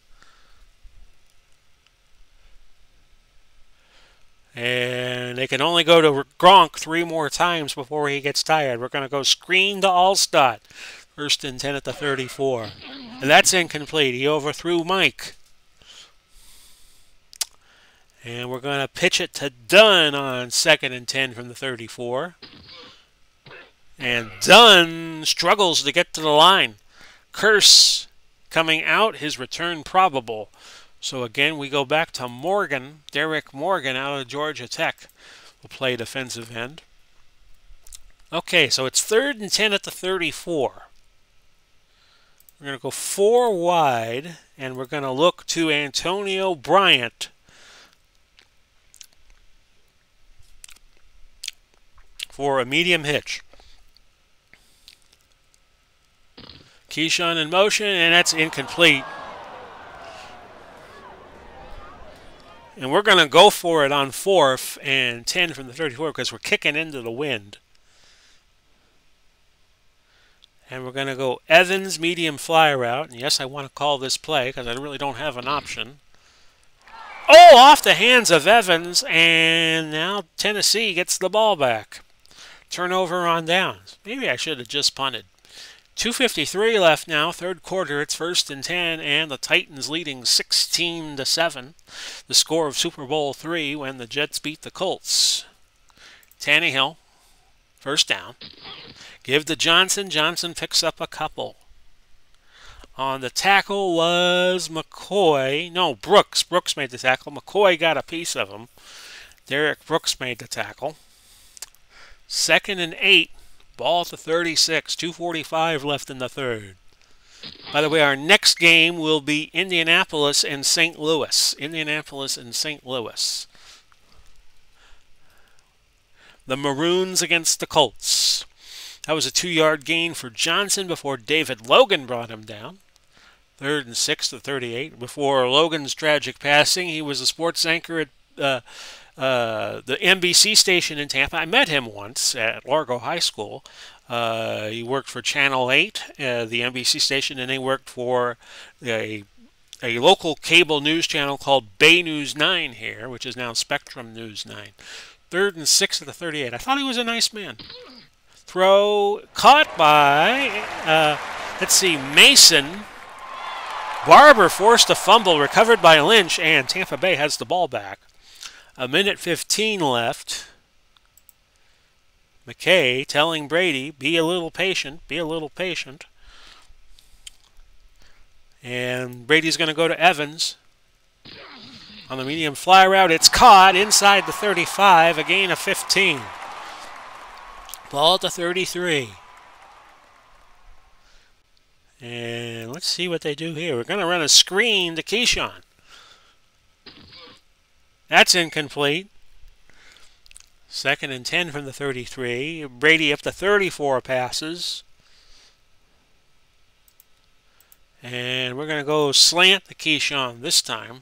And they can only go to Gronk three more times before he gets tired. We're going to go screen to Alstott. First and 10 at the 34. And that's incomplete. He overthrew Mike. And we're going to pitch it to Dunn on second and 10 from the 34. And Dunn struggles to get to the line. Kearse coming out, his return probable. So again, we go back to Morgan, Derrick Morgan out of Georgia Tech will play defensive end. Okay, so it's third and 10 at the 34. We're going to go four wide, and we're going to look to Antonio Bryant. For a medium hitch. Keyshawn in motion, and that's incomplete. And we're going to go for it on fourth and 10 from the 34 because we're kicking into the wind. And we're going to go Evans medium fly route. And yes, I want to call this play because I really don't have an option. Oh, off the hands of Evans. And now Tennessee gets the ball back. Turnover on downs. Maybe I should have just punted. 253 left now, third quarter. It's first and 10, and the Titans leading 16 to 7. The score of Super Bowl 3 when the Jets beat the Colts. Tannehill, first down. Give to Johnson. Johnson picks up a couple. On the tackle was McCoy. No, Brooks. Brooks made the tackle. McCoy got a piece of him. Derrick Brooks made the tackle. Second and eight. Ball to 36, 245 left in the third. By the way, our next game will be Indianapolis and St. Louis. Indianapolis and St. Louis. the Maroons against the Colts. That was a two yard gain for Johnson before David Logan brought him down. Third and six to 38. Before Logan's tragic passing, he was a sports anchor at uh, uh, the NBC station in Tampa. I met him once at Largo High School. Uh, he worked for Channel 8, uh, the NBC station, and he worked for a, a local cable news channel called Bay News 9 here, which is now Spectrum News 9. Third and six of the 38. I thought he was a nice man. Throw caught by, uh, let's see, Mason. Barber forced a fumble, recovered by Lynch, and Tampa Bay has the ball back. A minute 15 left. McKay telling Brady, be a little patient, be a little patient. And Brady's going to go to Evans. On the medium fly route, it's caught inside the 35, a gain of 15. Ball the 33. And let's see what they do here. We're going to run a screen to Keyshawn. That's incomplete. Second and 10 from the 33. Brady up to 34 passes. And we're going to go slant the Keyshawn this time.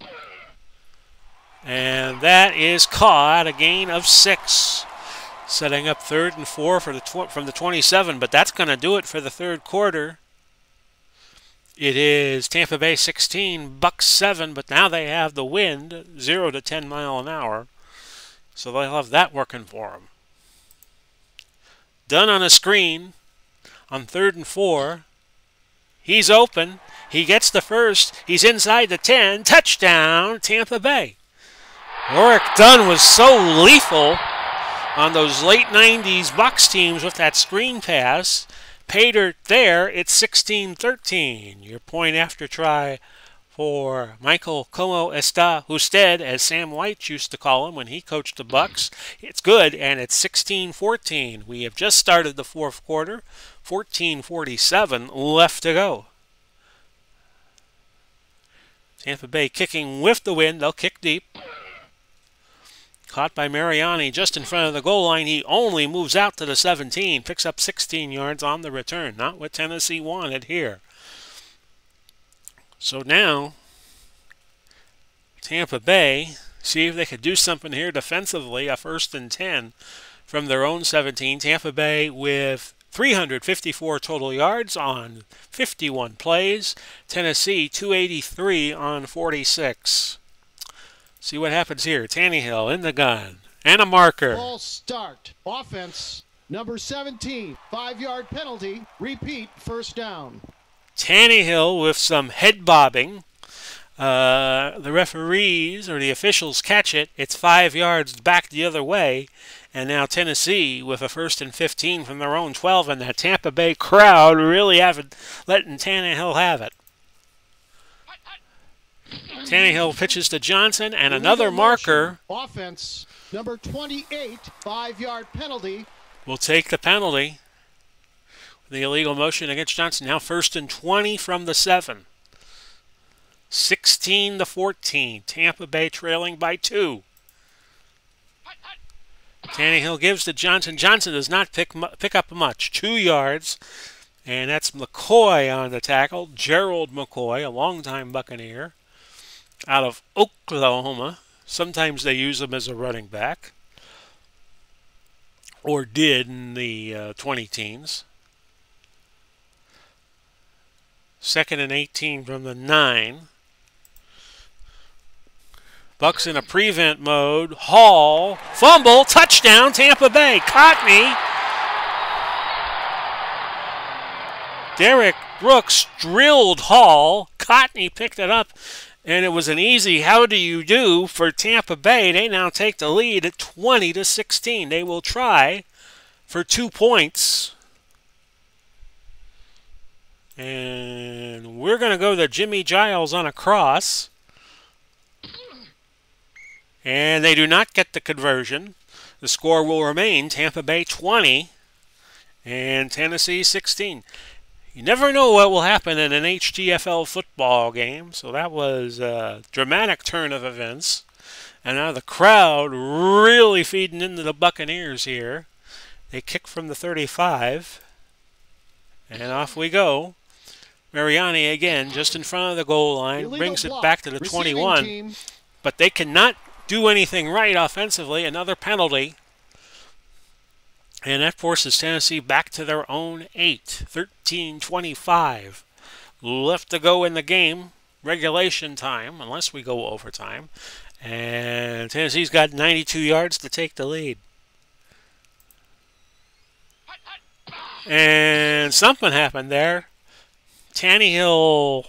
And that is caught, a gain of six. Setting up third and four for the from the 27, but that's going to do it for the third quarter. It is Tampa Bay 16, Bucks 7, but now they have the wind 0 to 10 mile an hour. So they'll have that working for them. Dunn on a screen on third and four. He's open. He gets the first. He's inside the 10. Touchdown, Tampa Bay. Warrick Dunn was so lethal on those late 90s Bucks teams with that screen pass dirt there, it's 16 13. Your point after try for Michael Como Esta Husted, as Sam White used to call him when he coached the Bucks. It's good, and it's 16 14. We have just started the fourth quarter, 14 47 left to go. Tampa Bay kicking with the wind. They'll kick deep. Caught by Mariani just in front of the goal line. He only moves out to the 17, picks up 16 yards on the return. Not what Tennessee wanted here. So now, Tampa Bay, see if they could do something here defensively. A first and 10 from their own 17. Tampa Bay with 354 total yards on 51 plays. Tennessee 283 on 46. See what happens here. Tannehill in the gun. And a marker. Ball start. Offense. Number 17. Five yard penalty. Repeat. First down. Tannehill with some head bobbing. Uh, the referees or the officials catch it. It's five yards back the other way. And now Tennessee with a first and 15 from their own 12. And that Tampa Bay crowd really haven't letting Tannehill have it. Tannehill pitches to Johnson, and another marker. Offense, number 28, five yard penalty. Will take the penalty. The illegal motion against Johnson. Now first and 20 from the seven. 16 to 14. Tampa Bay trailing by two. Tannehill gives to Johnson. Johnson does not pick pick up much. Two yards. And that's McCoy on the tackle. Gerald McCoy, a longtime Buccaneer out of Oklahoma. Sometimes they use him as a running back, or did in the uh, 20 teens. Second and 18 from the 9. Bucks in a prevent mode. Hall, fumble, touchdown, Tampa Bay. Cotney. Derrick Brooks drilled Hall. Cotney picked it up and it was an easy how do you do for Tampa Bay. They now take the lead at 20 to 16. They will try for two points. And we're going to go to Jimmy Giles on a cross. And they do not get the conversion. The score will remain Tampa Bay 20 and Tennessee 16 you never know what will happen in an HTFL football game. So that was a dramatic turn of events And now the crowd really feeding into the Buccaneers here. They kick from the 35. And off we go. Mariani again, just in front of the goal line, Illegal brings it back to the Receiving 21. team, But they cannot do anything right offensively. Another penalty. And that forces Tennessee back to their own eight. 13 25. Left to go in the game. Regulation time, unless we go overtime. And Tennessee's got 92 yards to take the lead. And something happened there. Tannehill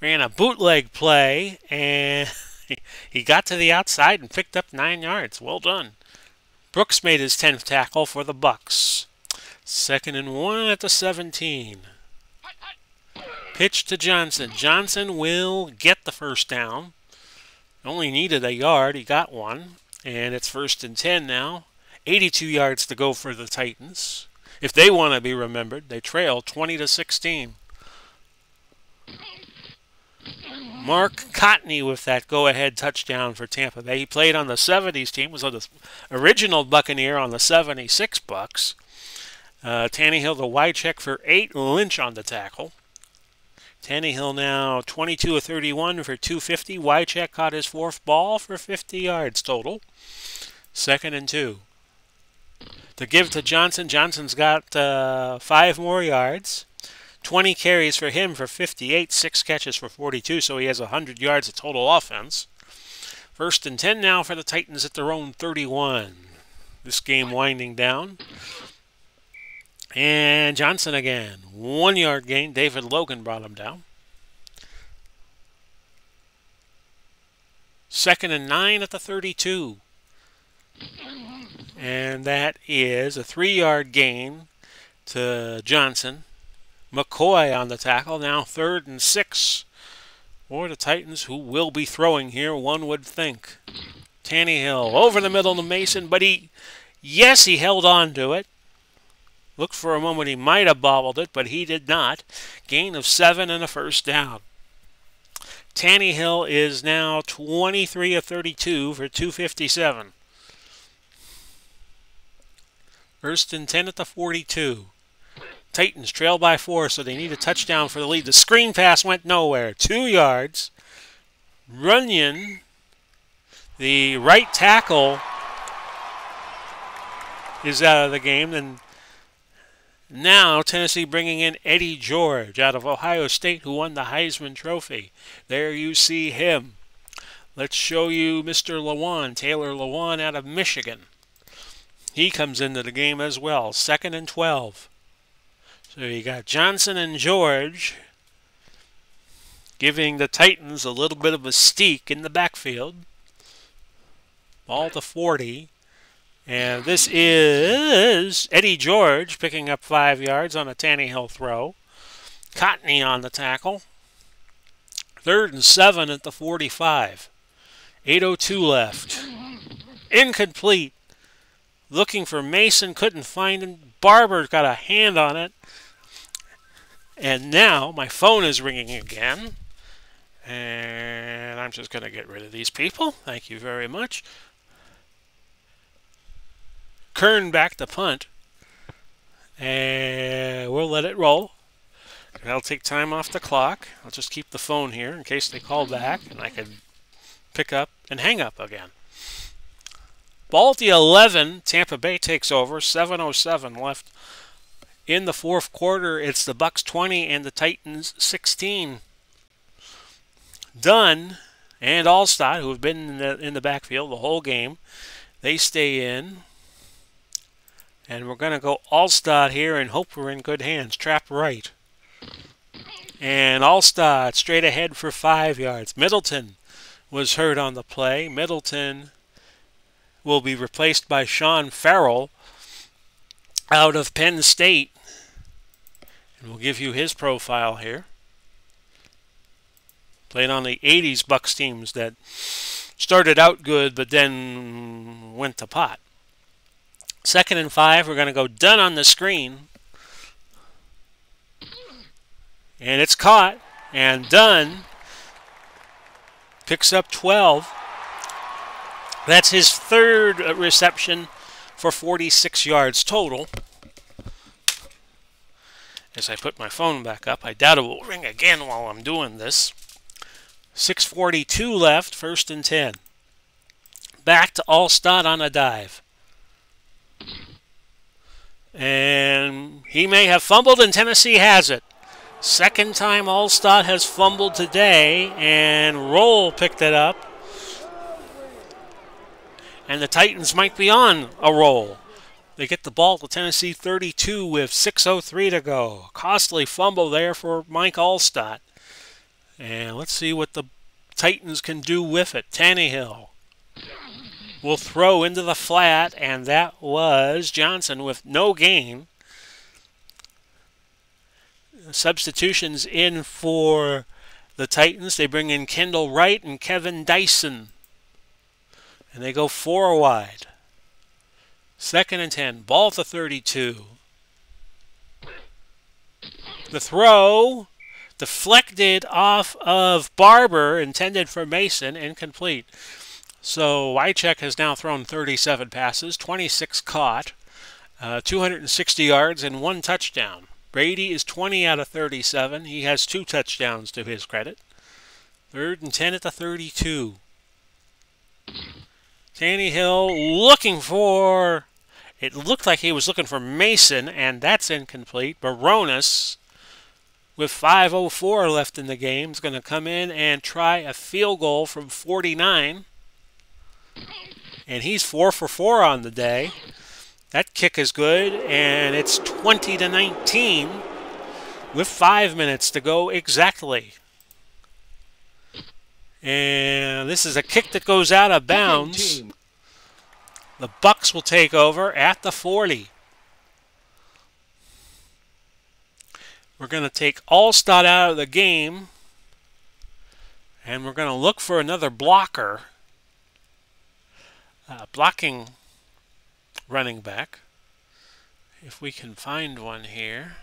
ran a bootleg play and [LAUGHS] he got to the outside and picked up nine yards. Well done. Brooks made his 10th tackle for the Bucks. Second and one at the 17. Pitch to Johnson. Johnson will get the first down. Only needed a yard. He got one. And it's first and 10 now. 82 yards to go for the Titans. If they want to be remembered, they trail 20 to 16. Mark Cotney with that go-ahead touchdown for Tampa Bay. He played on the 70s team, was the original Buccaneer on the 76 Bucks. Uh, Tannehill the Wycheck for eight. Lynch on the tackle. Tannehill now 22 of 31 for 250. Wycheck caught his fourth ball for 50 yards total. Second and two. To give to Johnson. Johnson's got uh, five more yards. 20 carries for him for 58, six catches for 42, so he has 100 yards of total offense. First and 10 now for the Titans at their own 31. This game winding down. And Johnson again. One yard gain. David Logan brought him down. Second and nine at the 32. And that is a three yard gain to Johnson. McCoy on the tackle. Now third and six for the Titans, who will be throwing here, one would think. Tannehill over the middle to Mason, but he, yes, he held on to it. Looked for a moment he might have bobbled it, but he did not. Gain of seven and a first down. Tannehill is now 23 of 32 for 257. First and 10 at the 42. Titans trail by four, so they need a touchdown for the lead. The screen pass went nowhere. Two yards. Runyan, the right tackle, is out of the game. And now Tennessee bringing in Eddie George out of Ohio State, who won the Heisman Trophy. There you see him. Let's show you Mr. Lewan, Taylor Lewan out of Michigan. He comes into the game as well. Second and 12. So you got Johnson and George giving the Titans a little bit of a steak in the backfield. Ball to 40. And this is Eddie George picking up five yards on a Tannehill throw. Cotney on the tackle. Third and seven at the 45. 8.02 left. Incomplete. Looking for Mason, couldn't find him. Barber got a hand on it. And now my phone is ringing again. And I'm just going to get rid of these people. Thank you very much. Kern back the punt. And we'll let it roll. I'll take time off the clock. I'll just keep the phone here in case they call back and I can pick up and hang up again. Ball at the 11. Tampa Bay takes over. 7.07 left in the fourth quarter. It's the Bucks 20 and the Titans 16. Dunn and Alstott, who have been in the, in the backfield the whole game, they stay in. And we're going to go Alstott here and hope we're in good hands. Trap right. And Alstott straight ahead for five yards. Middleton was hurt on the play. Middleton will be replaced by Sean Farrell out of Penn State. And we'll give you his profile here. Played on the 80s Bucks teams that started out good but then went to pot. Second and five, we're going to go Dunn on the screen. And it's caught. And Dunn picks up 12. That's his third reception for 46 yards total. As I put my phone back up, I doubt it will ring again while I'm doing this. 642 left, first and 10. Back to Alstott on a dive. And he may have fumbled, and Tennessee has it. Second time Alstott has fumbled today, and Rolle picked it up. And the Titans might be on a roll. They get the ball to Tennessee 32 with 6.03 to go. Costly fumble there for Mike Alstott. And let's see what the Titans can do with it. Tannehill will throw into the flat, and that was Johnson with no gain. Substitutions in for the Titans. They bring in Kendall Wright and Kevin Dyson. And they go four wide. Second and 10. Ball to 32. The throw deflected off of Barber, intended for Mason, incomplete. So Wycheck has now thrown 37 passes, 26 caught, uh, 260 yards, and one touchdown. Brady is 20 out of 37. He has two touchdowns to his credit. Third and 10 at the 32. Tannehill looking for. It looked like he was looking for Mason, and that's incomplete. Bironas, with 5.04 left in the game, is going to come in and try a field goal from 49 and he's four for four on the day. That kick is good, and it's 20 to 19 with five minutes to go exactly. And this is a kick that goes out of bounds. The Bucks will take over at the 40. We're going to take Alstott out of the game, and we're going to look for another blocker uh, blocking running back. If we can find one here.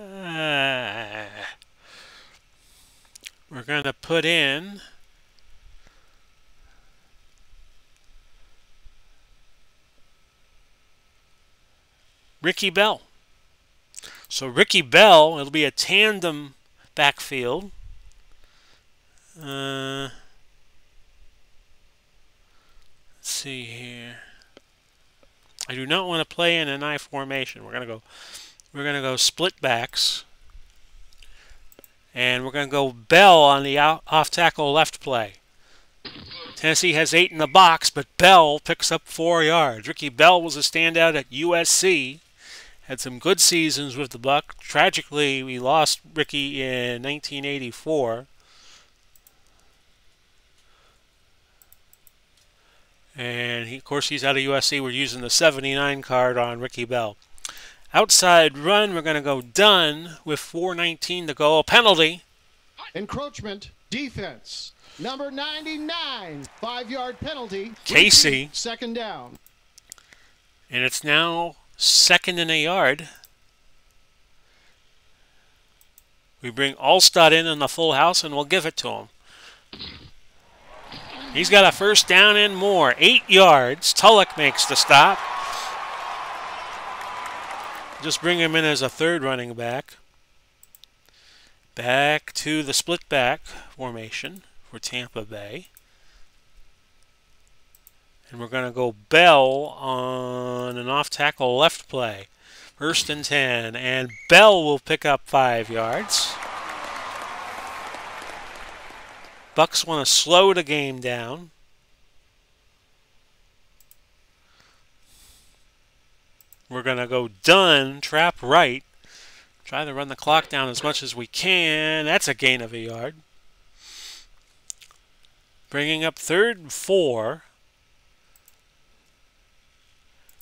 Uh, [SIGHS] we're going to put in Ricky Bell. So Ricky Bell, it'll be a tandem backfield. Uh, let's see here. I do not want to play in an I formation. We're gonna go. We're gonna go split backs, and we're gonna go Bell on the off tackle left play. Tennessee has eight in the box, but Bell picks up four yards. Ricky Bell was a standout at USC had some good seasons with the Buck. Tragically, we lost Ricky in 1984. And he, of course, he's out of USC. We're using the 79 card on Ricky Bell. Outside run, we're going to go Dunn with 4.19 to go. A penalty. Encroachment, defense. Number 99, five yard penalty. Casey. Second down. And it's now second in a yard. We bring Alstott in on the full house and we'll give it to him. He's got a first down and more. Eight yards. Tulloch makes the stop. Just bring him in as a third running back. Back to the split back formation for Tampa Bay. And we're going to go Bell on an off tackle left play. First and 10. And Bell will pick up five yards. Bucks want to slow the game down. We're going to go Dunn, trap right. Try to run the clock down as much as we can. That's a gain of a yard. Bringing up third and four.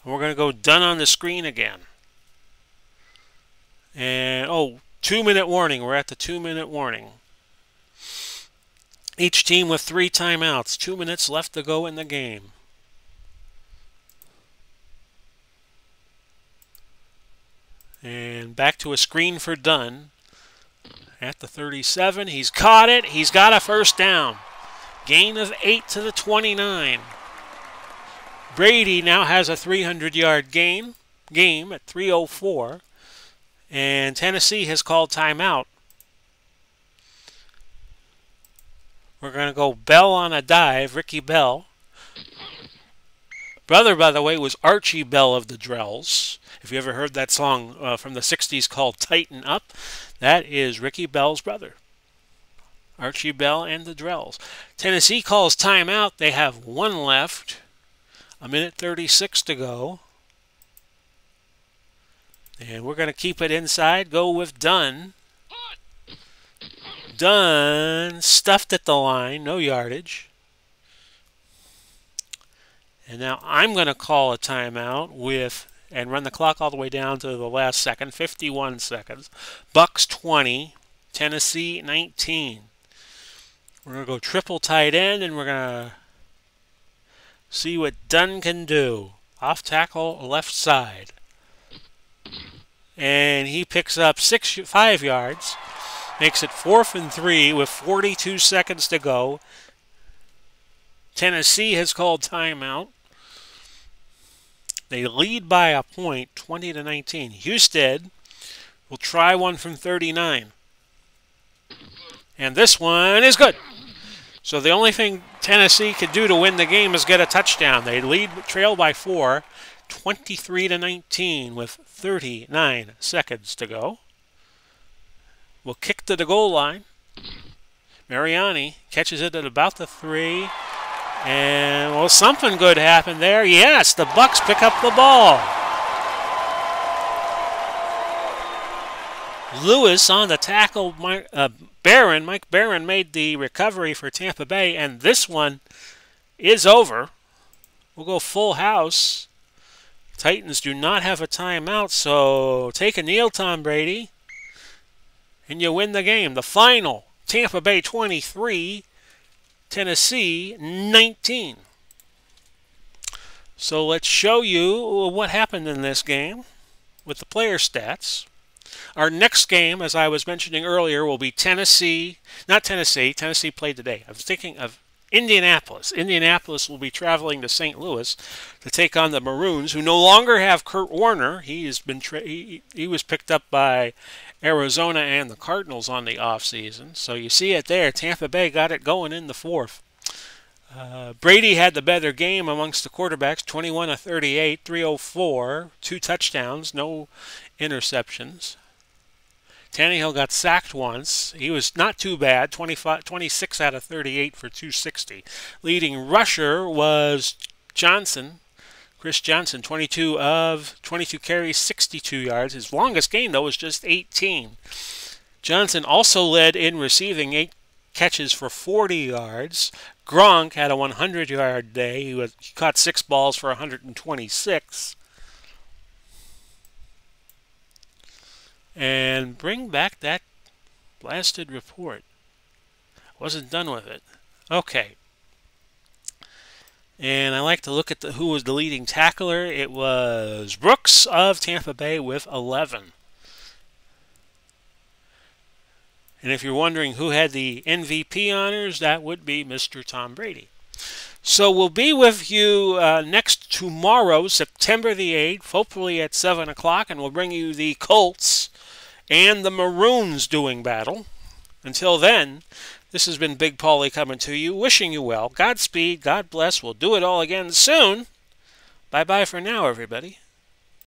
And we're going to go Dunn on the screen again. And, oh, two minute warning. We're at the two minute warning. Each team with three timeouts. Two minutes left to go in the game. And back to a screen for Dunn. at the 37. He's caught it. He's got a first down. Gain of 8 to the 29. Brady now has a 300 yard game, game at 304. And Tennessee has called timeout. We're going to go Bell on a dive, Ricky Bell. Brother, by the way, was Archie Bell of the Drells. If you ever heard that song uh, from the 60s called Tighten Up, that is Ricky Bell's brother. Archie Bell and the Drells. Tennessee calls timeout. They have one left. A minute 36 to go. And we're going to keep it inside. Go with Dunn. Dunn stuffed at the line. No yardage. And now I'm going to call a timeout with and run the clock all the way down to the last second, 51 seconds. Bucks 20, Tennessee 19. We're going to go triple tight end and we're going to see what Dunn can do. Off tackle left side. And he picks up six, five yards, makes it fourth and three with 42 seconds to go. Tennessee has called timeout. They lead by a point, 20 to 19. Houston will try one from 39. And this one is good. So the only thing Tennessee could do to win the game is get a touchdown. They lead trail by 4, 23 to 19 with 39 seconds to go. Will kick to the goal line. Mariani catches it at about the 3. And well, something good happened there. Yes, the Bucks pick up the ball. Lewis on the tackle. Uh, Barron, Mike Barron made the recovery for Tampa Bay, and this one is over. We'll go full house. Titans do not have a timeout, so take a kneel, Tom Brady, and you win the game. The final Tampa Bay 23, Tennessee 19. So let's show you what happened in this game with the player stats. Our next game, as I was mentioning earlier, will be Tennessee. Not Tennessee. Tennessee played today. I was thinking of Indianapolis. Indianapolis will be traveling to St. Louis to take on the Maroons, who no longer have Kurt Warner. He has been he, he was picked up by Arizona and the Cardinals on the offseason. So you see it there. Tampa Bay got it going in the fourth. Uh, Brady had the better game amongst the quarterbacks 21 of 38, 304, two touchdowns, no interceptions. Tannehill got sacked once. He was not too bad, 25, 26 out of 38 for 260. Leading rusher was Johnson, Chris Johnson, 22 of 22 carries, 62 yards. His longest game, though, was just 18. Johnson also led in receiving, eight catches for 40 yards. Gronk had a 100 yard day. He, was, he caught six balls for 126. And bring back that blasted report. Wasn't done with it. Okay. And I like to look at the, who was the leading tackler. It was Brooks of Tampa Bay with 11. And if you're wondering who had the MVP honors, that would be Mr. Tom Brady. So we'll be with you uh, next tomorrow, September the 8th, hopefully at 7 o'clock, and we'll bring you the Colts and the Maroons doing battle. Until then, this has been Big Pauly coming to you, wishing you well. Godspeed, God bless. We'll do it all again soon. Bye bye for now, everybody.